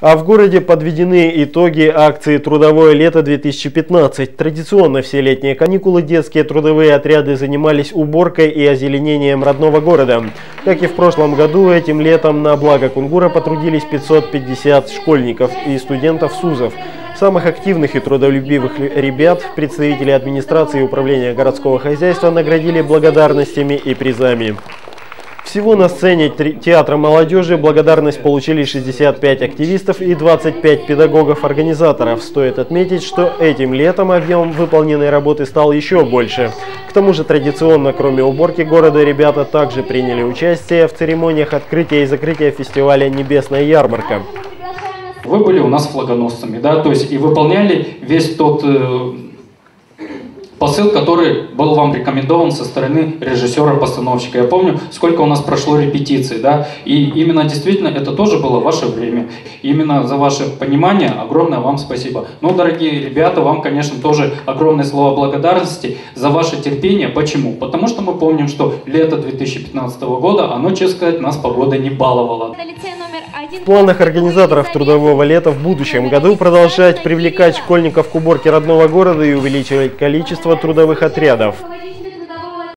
А в городе подведены итоги акции «Трудовое лето-2015». Традиционно все летние каникулы детские трудовые отряды занимались уборкой и озеленением родного города. Как и в прошлом году, этим летом на благо Кунгура потрудились 550 школьников и студентов СУЗов. Самых активных и трудолюбивых ребят представители администрации и управления городского хозяйства наградили благодарностями и призами. Всего на сцене театра молодежи благодарность получили 65 активистов и 25 педагогов-организаторов. Стоит отметить, что этим летом объем выполненной работы стал еще больше. К тому же традиционно, кроме уборки города, ребята также приняли участие в церемониях открытия и закрытия фестиваля «Небесная ярмарка». Вы были у нас флагоносцами, да, то есть и выполняли весь тот э, посыл, который был вам рекомендован со стороны режиссера-постановщика. Я помню, сколько у нас прошло репетиций, да, и именно действительно это тоже было ваше время. И именно за ваше понимание огромное вам спасибо. Ну, дорогие ребята, вам, конечно, тоже огромное слово благодарности за ваше терпение. Почему? Потому что мы помним, что лето 2015 года, оно, честно сказать, нас погода не баловала. В планах организаторов трудового лета в будущем году продолжать привлекать школьников к уборке родного города и увеличивать количество трудовых отрядов.